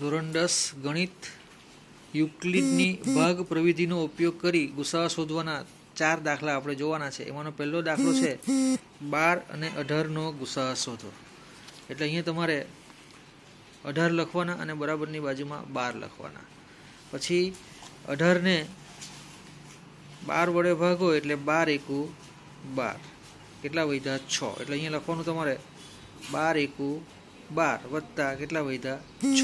ધોરણ ગણિત, યુક્લિડની ભાગ પ્રવિધિનો ઉપયોગ કરી ગુસાઅ શોધવાના ચાર દાખલા આપણે જોવાના છે. એમાંનો પહેલો દાખલો છે, બાર અને અઢારનો ગુસાઅ શોધો. એટલે અહીંયા તમારે અઢાર લખવાના અને બરાબરની બાજુમાં બાર લખવાના. પછી અઢારને બાર વડે ભાગો એટલે બાર એકુ બાર. કેટલા વૈધા છ. એટલે અહીંયા લખવાનું તમારે બાર એકુ બાર વત્તા કેટલા વૈધા છ.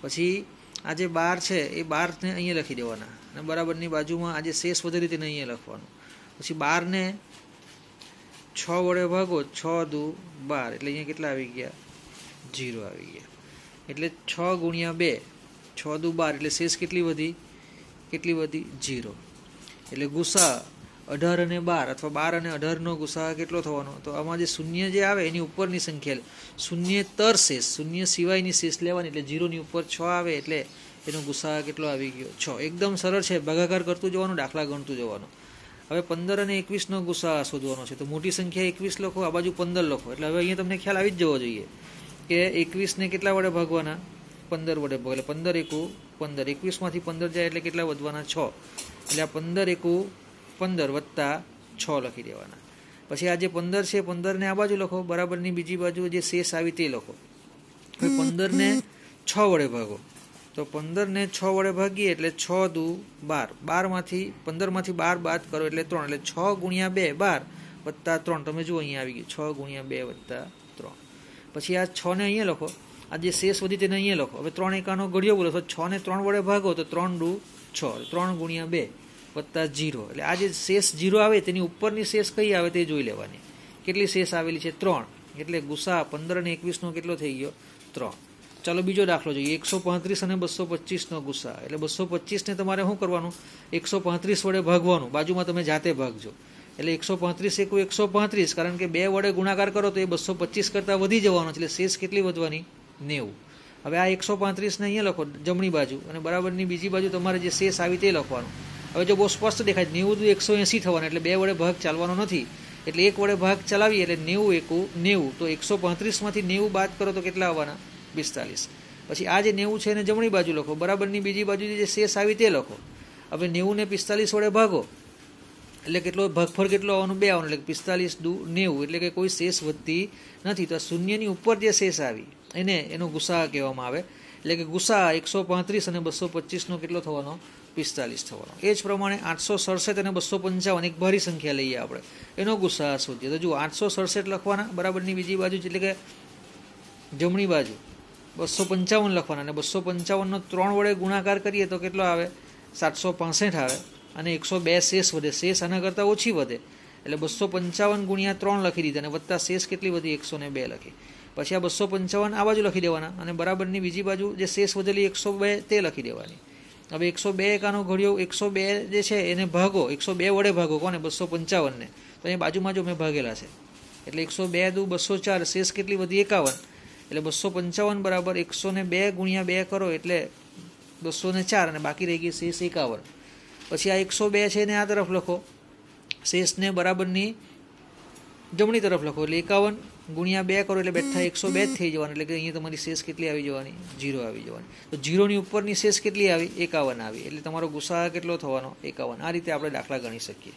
પછી આ જે બાર છે, એ બારને અહીંયા લખી દેવાના. અને બરાબરની બાજુમાં આજે શેષ વધેલી તેને અહીંયા લખવાનું. પછી બારને છ વડે ભાગો, છ દુ બાર. એટલે અહીંયા કેટલા આવી ગયા? જીરો આવી ગયા. એટલે છ ગુણ્યા બે, છ દુ બાર. એટલે શેષ કેટલી વધી? કેટલી વધી? જીરો એટલે ગુસા અઢાર અને બાર અથવા બાર અને અઢારનો ગુસાઅ કેટલો થવાનો? તો આમાં જે શૂન્ય જે આવે એની ઉપરની સંખ્યા શૂન્ય તર શેષ, શૂન્ય સિવાયની શેષ લેવાની એટલે જીરોની ઉપર છ આવે એટલે એનો ગુસા કેટલો આવી ગયો? છ. એકદમ સરળ છે. ભાગાકાર કરતું જવાનું, દાખલા ગણતું જવાનું. હવે પંદર અને એકવીસનો ગુસાઅ શોધવાનો છે. તો મોટી સંખ્યા એકવીસ લખો, આ બાજુ પંદર લખો. એટલે હવે અહીંયા તમને ખ્યાલ આવી જ જવો જોઈએ કે એકવીસને કેટલા વડે ભાગવાના? પંદર વડે ભાગ. એટલે પંદર એકુ, પંદર. એકવીસમાંથી પંદર જાય એટલે કેટલા વધવાના? છ. એટલે આ પંદર એકુ પંદર વત્તા છ લખી દેવાના. પછી આ જે પંદર છે પંદરને આ બાજુ લખો બરાબરની બીજી બાજુ જે શેષ આવી તે લખો. હવે પંદરને છ વડે ભાગો. તો પંદરને છ વડે ભાગીએ એટલે છ દુ બાર. બારમાંથી પંદરમાંથી બાર બાદ કરો એટલે ત્રણ. એટલે છ ગુણ્યા બે બાર વત્તા ત્રણ. તમે જુઓ અહીંયા આવી ગયું. છ ગુણ્યા બે વત્તા ત્રણ. પછી આ છને અહીંયા લખો. આ જે શેષ વધી તેને અહીંયા લખો. હવે ત્રણ એકાનો ઘડિયો બોલો. તો છ ને ત્રણ વડે ભાગો તો ત્રણ દુ છ. ત્રણ ગુણ્યા બે. વત્તા જીરો. એટલે આ જે શેષ જીરો આવે, તેની ઉપરની શેષ કઈ આવે તે જોઈ લેવાની. કેટલી શેષ આવેલી છે? ત્રણ. એટલે ગુસા પંદર અને એકવીસનો કેટલો થઈ ગયો? ત્રણ. ચાલો બીજો દાખલો જોઈએ. એકસો પાંત્રીસ અને બસો પચીસનો ગુસ્સા. એટલે બસો પચીસને તમારે શું કરવાનું? એકસો પાંત્રીસ વડે ભાગવાનું. બાજુમાં તમે જાતે ભાગજો. એટલે એકસો પાંત્રીસ એકુ એકસો પાંત્રીસ, કારણ કે બે વડે ગુણાકાર કરો તો એ બસો પચીસ કરતાં વધી જવાનો એટલે શેષ કેટલી વધવાની? નેવું. હવે આ એકસો પાંત્રીસને અહીંયા લખો જમણી બાજુ અને બરાબરની બીજી બાજુ તમારે જે શેષ આવી તે લખવાનું. હવે જો બહુ સ્પષ્ટ દેખાય, નેવું એકસો એંસી થવાના, એટલે બે વડે ભાગ ચાલવાનો નથી. એટલે એક વડે ભાગ ચલાવીએ, એટલે નેવું એકું નેવું. તો એકસો પાંત્રીસમાંથી નેવું બાદ કરો તો કેટલા આવવાના? પિસ્તાલીસ. પછી આ જે નેવું છે એને જમણી બાજુ લખો. બરાબરની બીજી બાજુ જે શેષ આવી તે લખો. હવે નેવું ને પિસ્તાલીસ વડે ભાગો. એટલે કેટલો ભાગફળ કેટલો આવવાનું? બે આવવાનું. એટલે પિસ્તાલીસ દુ નેવું. એટલે કે કોઈ શેષ વધતી નથી. તો શૂન્યની ઉપર જે શેષ આવી, એને એનો ગુસ્સા કહેવામાં આવે. એટલે કે ગુસા એકસો પાંત્રીસ અને બસો પચીસનો કેટલો થવાનો? પિસ્તાલીસ થવાનો. એ જ પ્રમાણે આઠસો સડસઠ અને બસો પંચાવન, એક ભારી સંખ્યા લઈએ આપણે. એનો ગુસ્સા શોધીએ. તો જુઓ, આઠસો સડસઠ લખવાના, બરાબરની બીજી બાજુ એટલે કે જમણી બાજુ. બસો પંચાવન લખવાના અને બસો પંચાવનનો ત્રણ વડે ગુણાકાર કરીએ તો કેટલો આવે? સાતસો પાસઠ આવે. અને એકસો બે શેષ વધે. શેષ આના કરતાં ઓછી વધે. એટલે બસો પંચાવન ગુણ્યા ત્રણ લખી દીધા અને વત્તા શેષ કેટલી વધી? એકસો ને બે લખી. પછી આ બસો પંચાવન આ બાજુ લખી દેવાના. અને બરાબરની બીજી બાજુ જે શેષ વધેલી એકસો બે તે લખી દેવાની. હવે એકસો બે એકાનો ઘડિયો, એકસો બે જે છે એને ભાગો. એકસો બે વડે ભાગો. કોને? બસો પંચાવનને. તો એ બાજુમાં જો મેં ભાગેલા છે. એટલે એકસો બે દુ બસો ચાર. શેષ કેટલી વધી એકાવન. એટલે બસો પંચાવન બરાબર એકસો ને બે ગુણ્યા બે કરો એટલે બસો ને ચાર. અને બાકી રહી ગઈ શેષ એકાવન. પછી આ એકસો બે છે એને આ તરફ લખો. શેષને બરાબરની જમણી તરફ લખો એટલે એકાવન ગુણ્યા બે કરો એટલે બેઠા એકસો બે થઈ જવાનું એટલે કે અહીંયા તમારી શેષ કેટલી આવી જવાની? જીરો આવી જવાની. તો જીરોની ઉપરની શેષ કેટલી આવી? એકાવન આવી. એટલે તમારો ગુસા કેટલો થવાનો? એકાવન. આ રીતે આપણે દાખલા ગણી શકીએ.